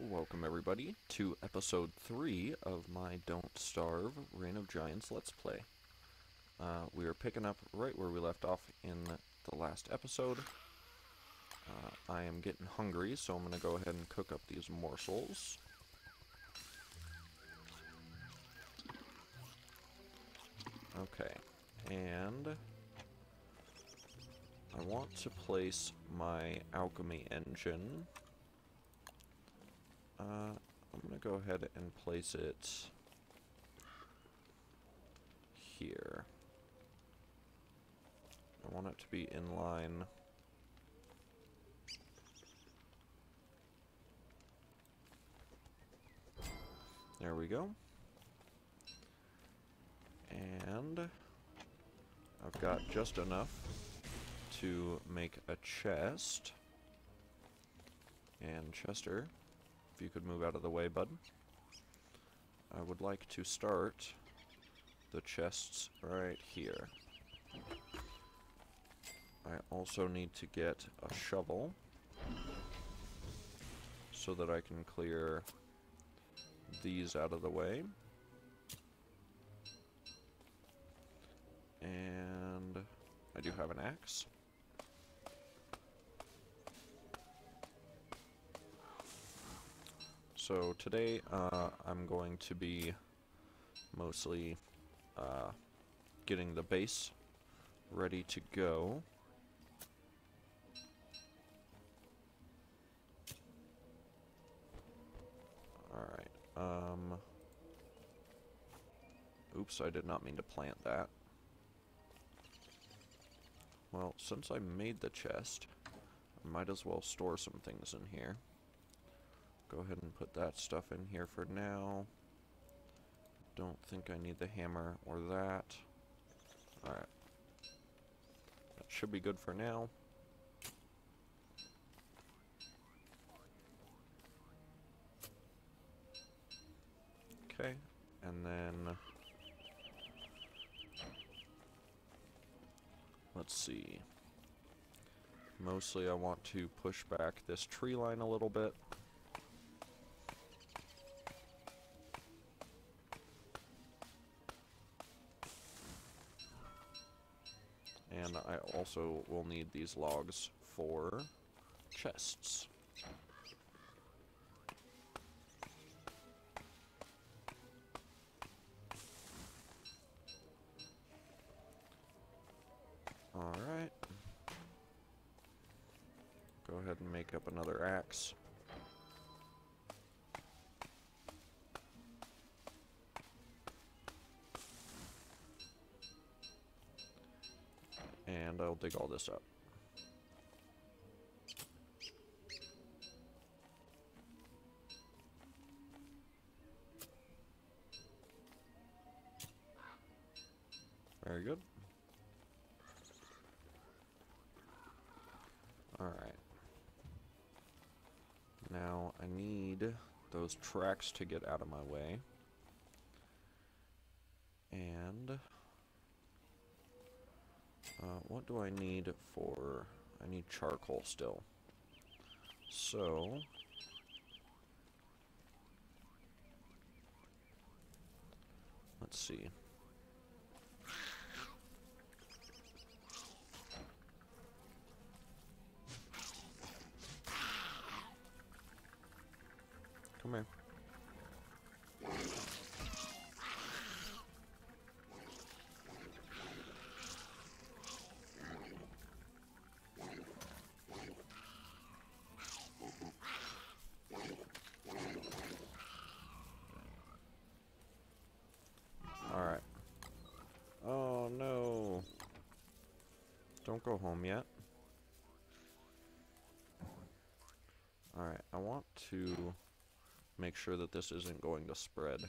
Welcome everybody to episode 3 of my Don't Starve Reign of Giants Let's Play. Uh, we are picking up right where we left off in the last episode. Uh, I am getting hungry, so I'm going to go ahead and cook up these morsels. Okay, and I want to place my alchemy engine uh, I'm going to go ahead and place it here. I want it to be in line. There we go. And I've got just enough to make a chest. And Chester, if you could move out of the way, bud. I would like to start the chests right here. I also need to get a shovel so that I can clear these out of the way. And I do have an axe. So today uh, I'm going to be mostly uh, getting the base ready to go. Alright, um... Oops, I did not mean to plant that. Well, since I made the chest, I might as well store some things in here. Go ahead and put that stuff in here for now. Don't think I need the hammer or that. Alright. That should be good for now. Okay, and then... Let's see. Mostly I want to push back this tree line a little bit. And I also will need these logs for chests. Alright. Go ahead and make up another axe. And I'll dig all this up. Very good. Alright. Now, I need those tracks to get out of my way. And... Uh, what do I need for... I need charcoal still. So... Let's see. Come here. Alright. Oh no. Don't go home yet. Alright, I want to make sure that this isn't going to spread.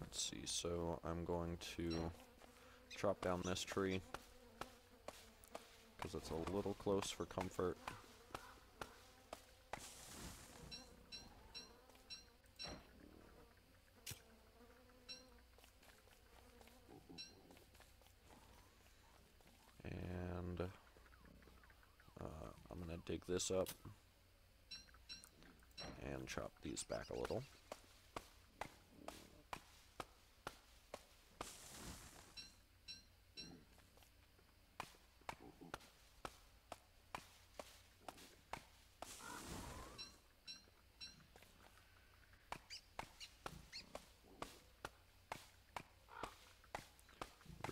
Let's see, so I'm going to chop down this tree because it's a little close for comfort. dig this up. And chop these back a little.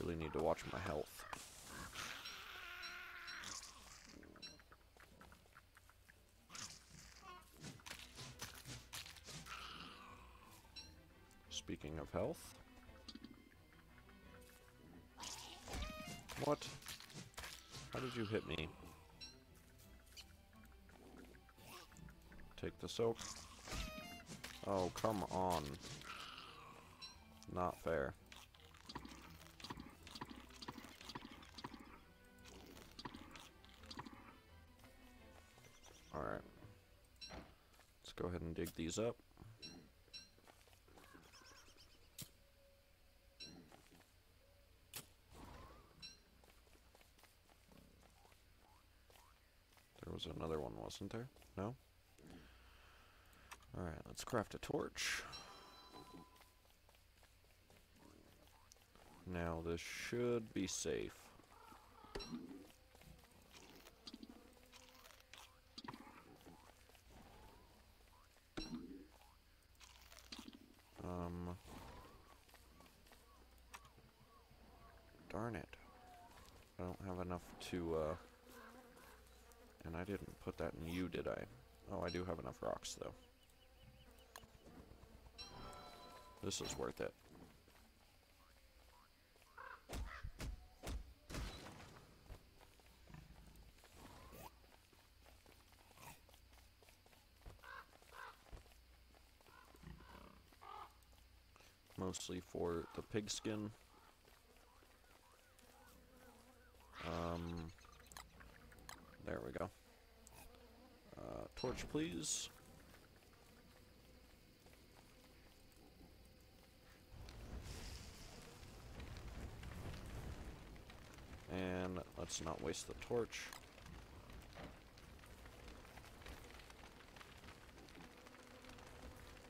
Really need to watch my health. Speaking of health. What? How did you hit me? Take the soak. Oh, come on. Not fair. Alright. Let's go ahead and dig these up. There was another one, wasn't there? No? Alright, let's craft a torch. Now this should be safe. Um... Darn it. I don't have enough to, uh... And I didn't put that in you, did I? Oh, I do have enough rocks, though. This is worth it. Mostly for the pigskin. Um, there we go. Torch, please. And let's not waste the torch.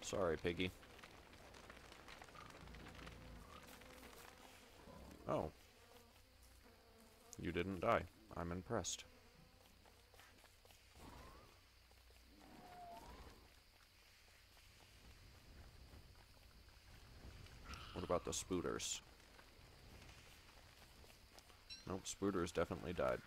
Sorry, Piggy. Oh. You didn't die. I'm impressed. The spooters? Nope, spooters definitely died.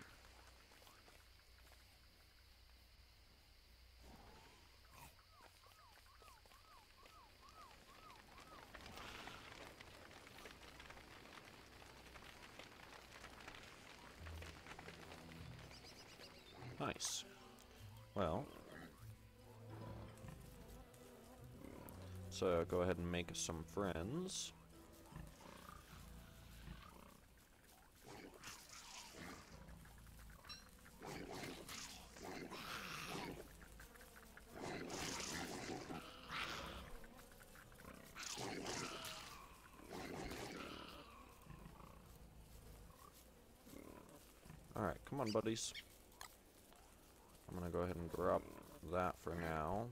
Nice. Well, so go ahead and make some friends. Alright, come on, buddies. I'm gonna go ahead and drop that for now.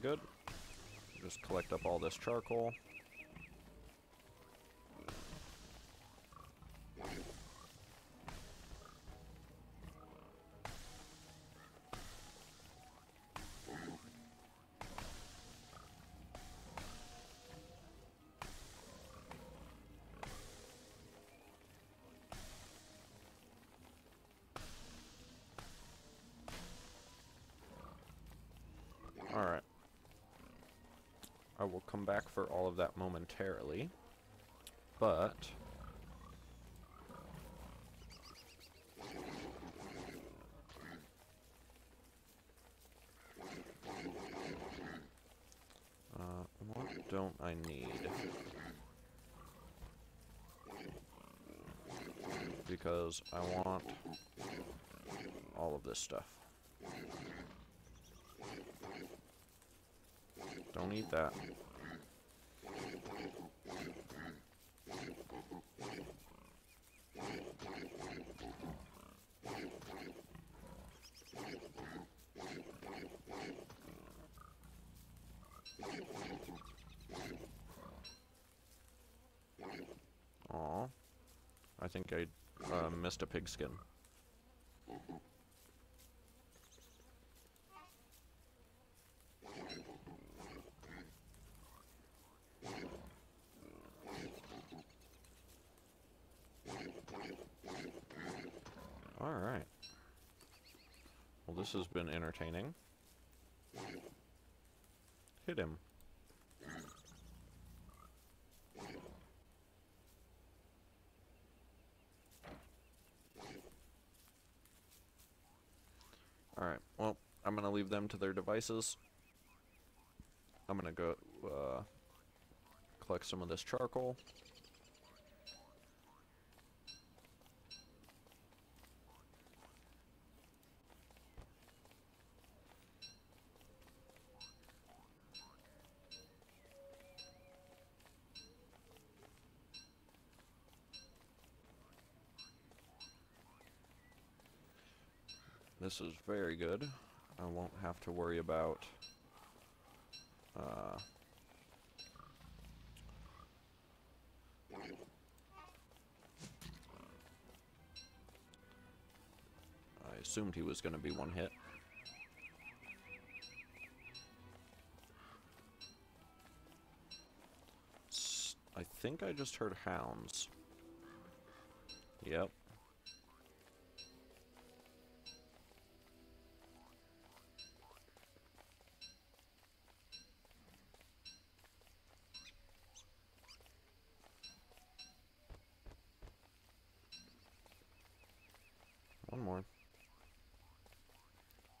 Good. Just collect up all this charcoal. of that momentarily, but... Uh, what don't I need? Because I want all of this stuff. Don't eat that. Aw. I think I uh, missed a pigskin. Alright. Well, this has been entertaining. Hit him. Alright, well, I'm gonna leave them to their devices. I'm gonna go, uh, collect some of this charcoal. This is very good. I won't have to worry about uh, I assumed he was going to be one hit. I think I just heard hounds. Yep.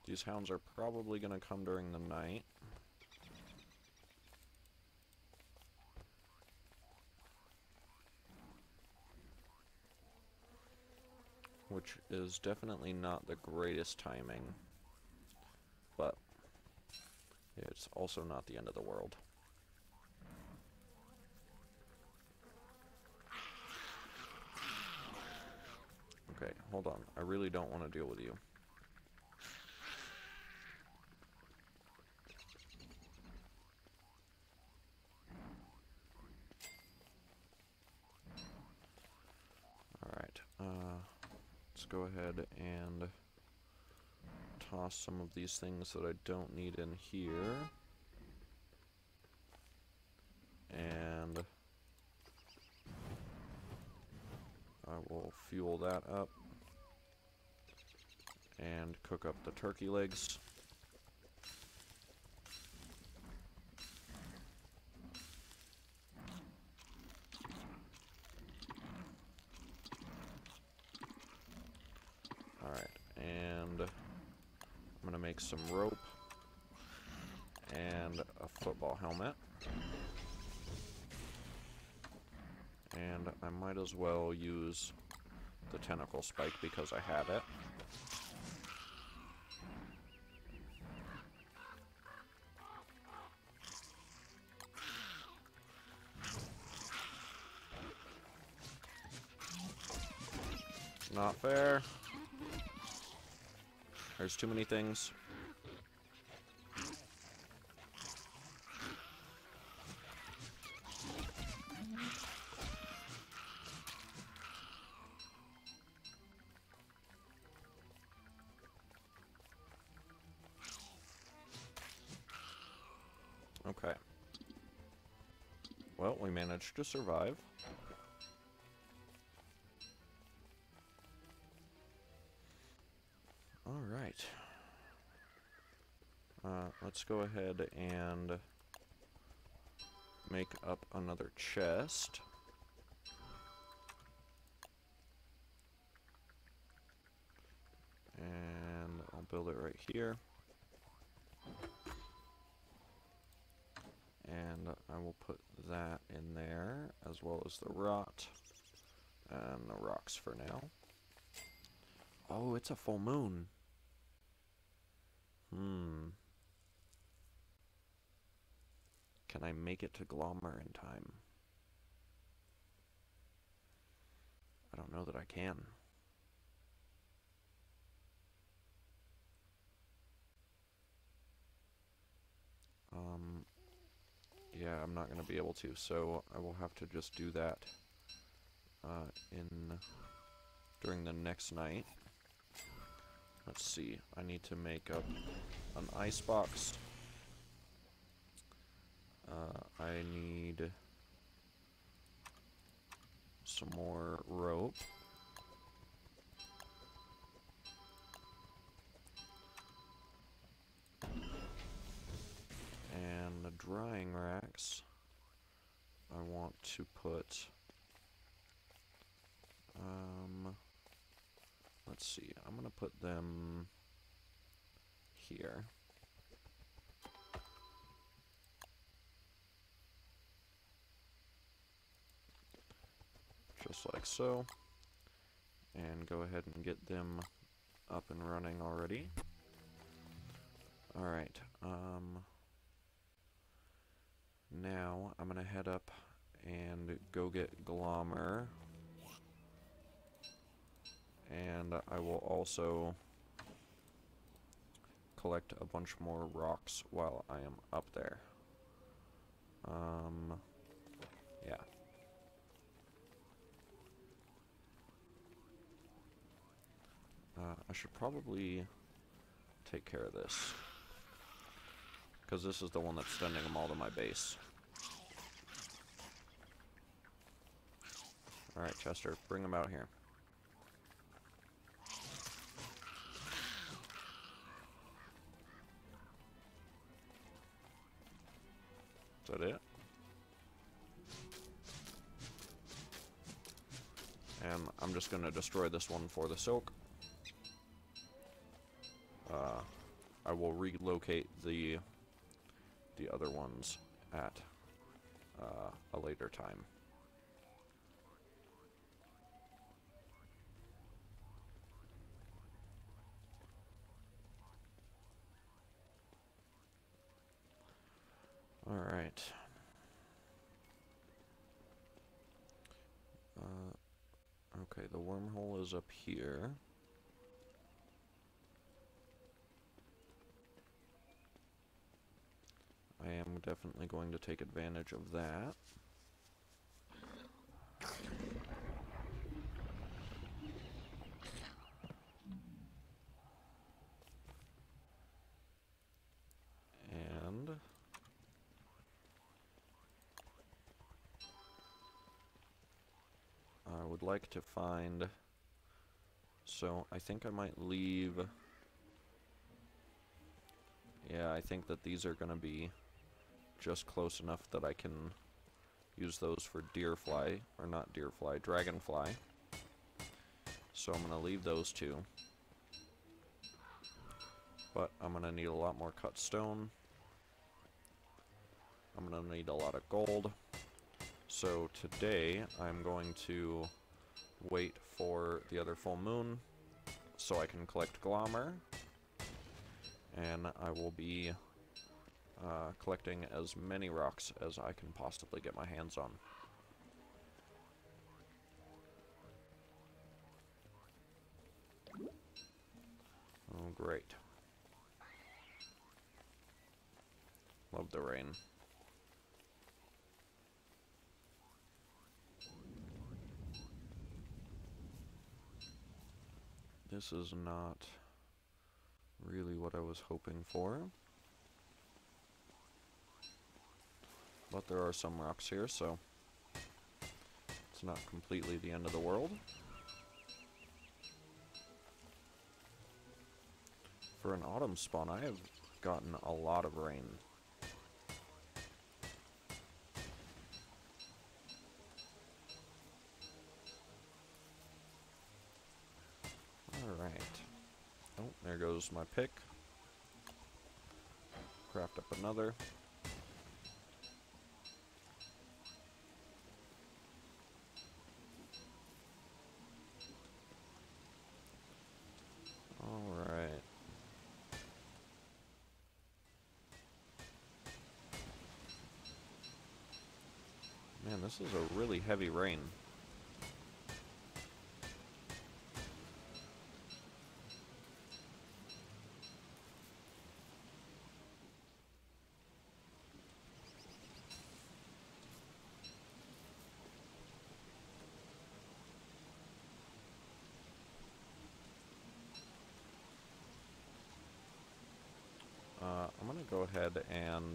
These hounds are probably going to come during the night. Which is definitely not the greatest timing. But it's also not the end of the world. Okay, hold on. I really don't want to deal with you. Alright, uh, let's go ahead and toss some of these things that I don't need in here. And I will fuel that up and cook up the turkey legs. Alright, and I'm gonna make some rope and a football helmet. And I might as well use the tentacle spike because I have it. Not fair. There's too many things. We managed to survive. Alright. Uh, let's go ahead and make up another chest. And I'll build it right here. Will that in there, as well as the rot. And the rocks for now. Oh, it's a full moon. Hmm. Can I make it to Glommer in time? I don't know that I can. I'm not going to be able to, so I will have to just do that uh, in during the next night. Let's see, I need to make up an ice box. Uh, I need some more rope. Drying racks, I want to put, um, let's see, I'm going to put them here. Just like so. And go ahead and get them up and running already. Alright, um... Now, I'm gonna head up and go get Glommer. And I will also collect a bunch more rocks while I am up there. Um, yeah. Uh, I should probably take care of this. Because this is the one that's sending them all to my base. Alright, Chester, bring them out here. Is that it? And I'm just going to destroy this one for the silk. Uh, I will relocate the the other ones at uh, a later time. All right. Uh, okay, the wormhole is up here. I am definitely going to take advantage of that. And I would like to find so I think I might leave yeah, I think that these are going to be just close enough that I can use those for deer fly, or not deer fly, dragonfly. So I'm going to leave those two. But I'm going to need a lot more cut stone. I'm going to need a lot of gold. So today I'm going to wait for the other full moon so I can collect Glommer. And I will be uh, collecting as many rocks as I can possibly get my hands on. Oh, great. Love the rain. This is not really what I was hoping for. But there are some rocks here, so it's not completely the end of the world. For an autumn spawn, I have gotten a lot of rain. There goes my pick. Craft up another. Alright. Man, this is a really heavy rain.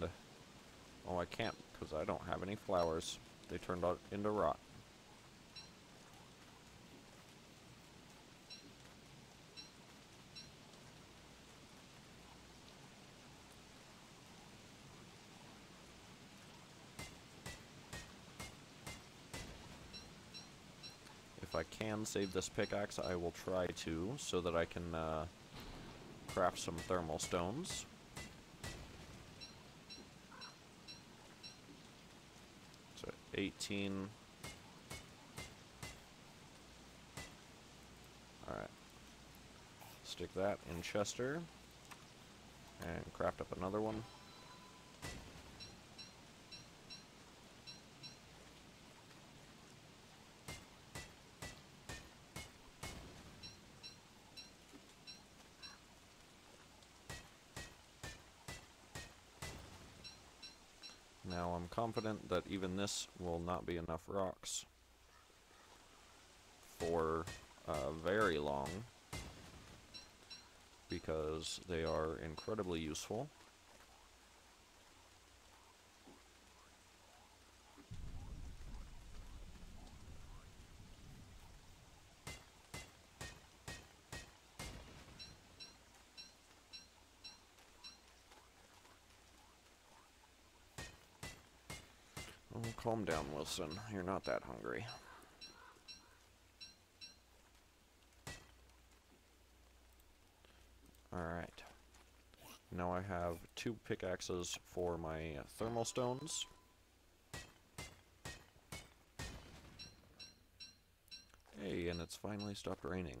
And... Oh, I can't, because I don't have any flowers. They turned out into rot. If I can save this pickaxe, I will try to, so that I can uh, craft some thermal stones. So 18. Alright. Stick that in Chester. And craft up another one. Now I'm confident that even this will not be enough rocks for uh, very long because they are incredibly useful. Oh, calm down, Wilson. You're not that hungry. Alright. Now I have two pickaxes for my thermal stones. Hey, and it's finally stopped raining.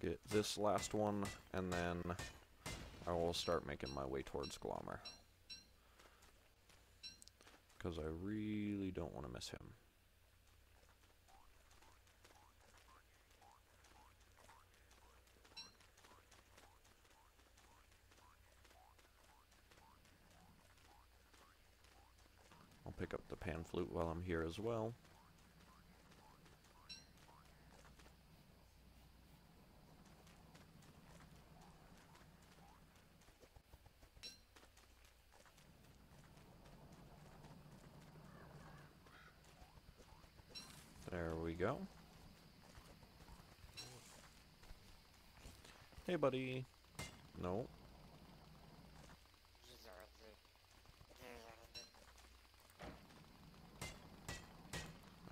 Get this last one, and then I will start making my way towards Glommer. Because I really don't want to miss him. I'll pick up the pan flute while I'm here as well. There we go. Hey, buddy. No.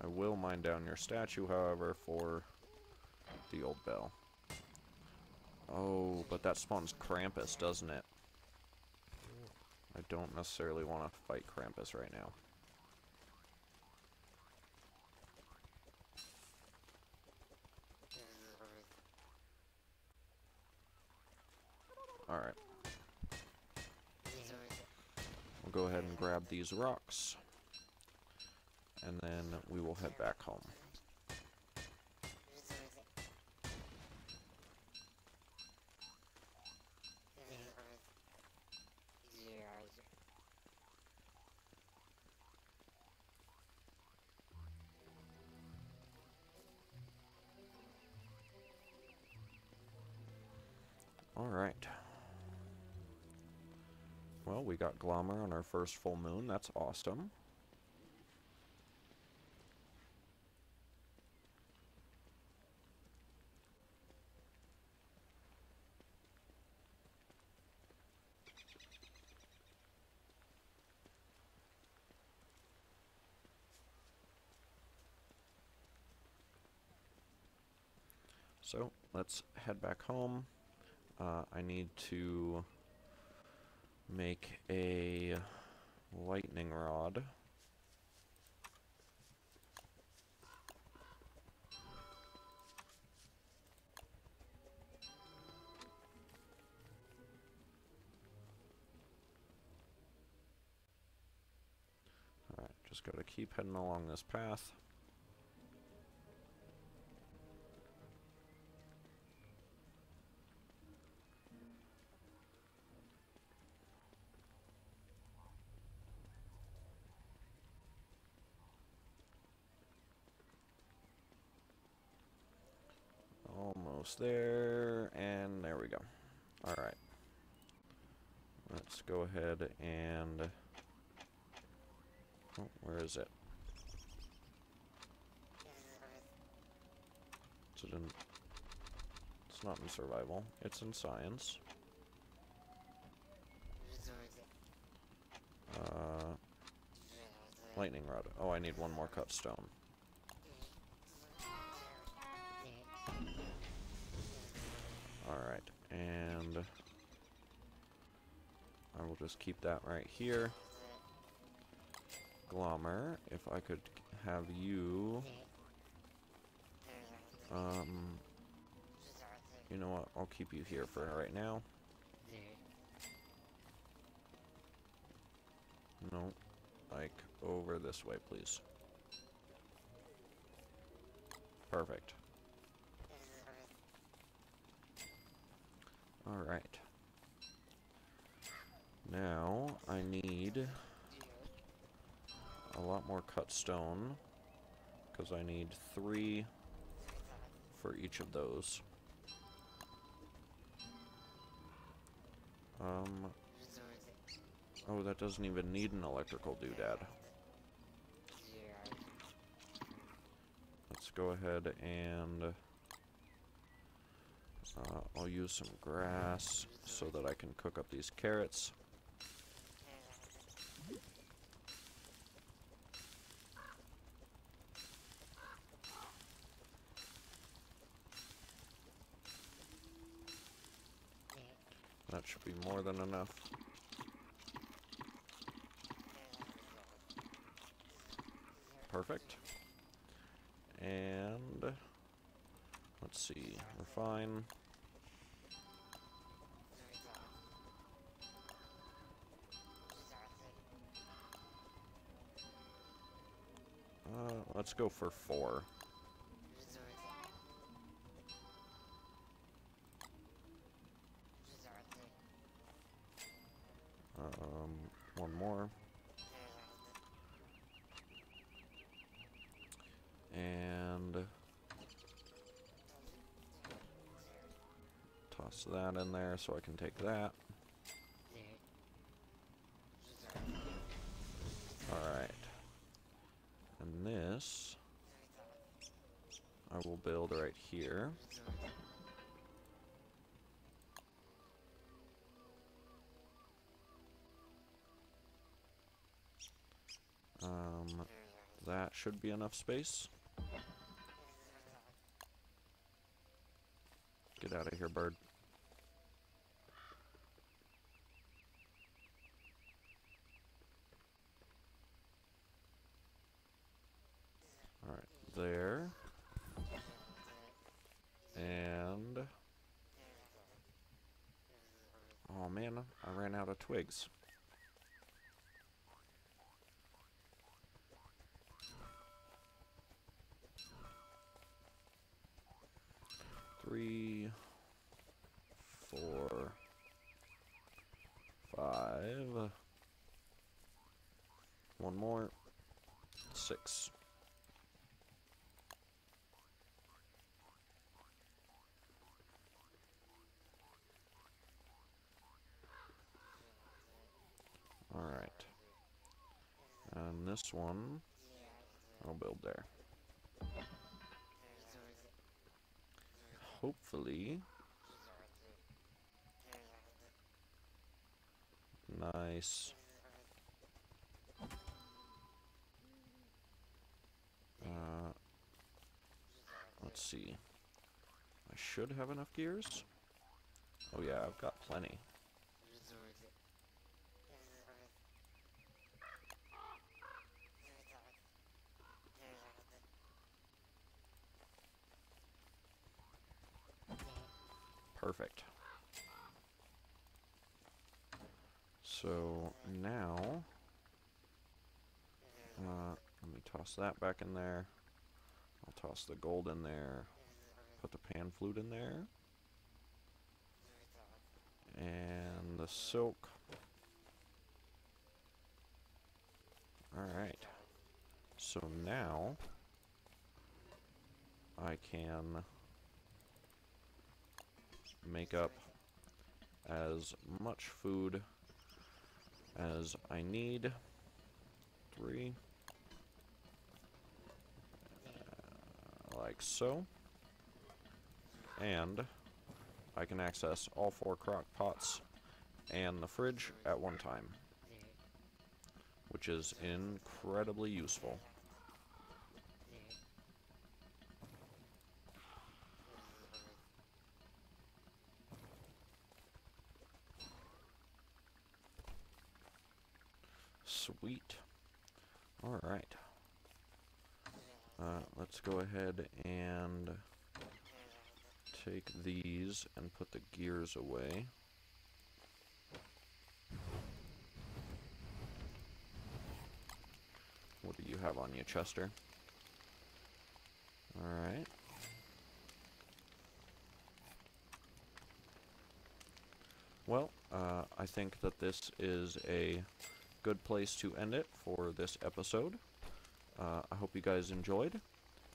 I will mine down your statue, however, for the old bell. Oh, but that spawns Krampus, doesn't it? I don't necessarily want to fight Krampus right now. Alright. We'll go ahead and grab these rocks. And then we will head back home. Alright. Well, we got Glommer on our first full moon. That's awesome. So let's head back home. Uh, I need to make a lightning rod. Alright, just gotta keep heading along this path. Almost there, and there we go. Alright. Let's go ahead and... Oh, where is it? Is it in... It's not in survival. It's in science. Uh, lightning rod. Oh, I need one more cut stone. Alright, and I will just keep that right here. Glommer, if I could have you, um, you know what, I'll keep you here for right now. No, like, over this way, please. Perfect. Alright. Now, I need a lot more cut stone, because I need three for each of those. Um, oh, that doesn't even need an electrical doodad. Let's go ahead and... Uh, I'll use some grass so that I can cook up these carrots. That should be more than enough. Perfect. And let's see, refine. Let's go for four. Um, one more. And toss that in there so I can take that. Alright. And this I will build right here. Um, that should be enough space. Get out of here, bird. Twigs. Three, four, five, one more, six. Alright. And this one, I'll build there. Hopefully. Nice. Uh, let's see. I should have enough gears. Oh yeah, I've got plenty. Perfect. So now, uh, let me toss that back in there. I'll toss the gold in there. Put the pan flute in there. And the silk. Alright. So now, I can make up as much food as I need. Three. Uh, like so. And I can access all four crock pots and the fridge at one time. Which is incredibly useful. Alright. Uh, let's go ahead and take these and put the gears away. What do you have on you, Chester? Alright. Well, uh, I think that this is a good place to end it for this episode. Uh, I hope you guys enjoyed.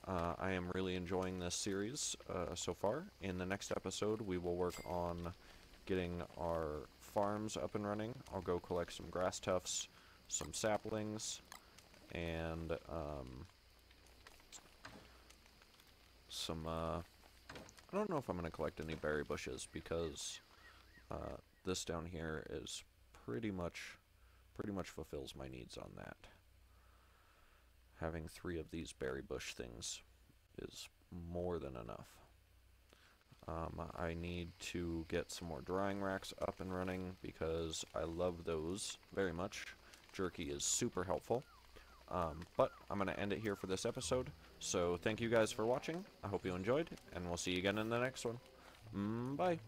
Uh, I am really enjoying this series uh, so far. In the next episode, we will work on getting our farms up and running. I'll go collect some grass tufts, some saplings, and um, some, uh, I don't know if I'm going to collect any berry bushes because uh, this down here is pretty much pretty much fulfills my needs on that. Having three of these berry bush things is more than enough. Um, I need to get some more drying racks up and running because I love those very much. Jerky is super helpful. Um, but I'm going to end it here for this episode. So thank you guys for watching. I hope you enjoyed, and we'll see you again in the next one. Mm, bye.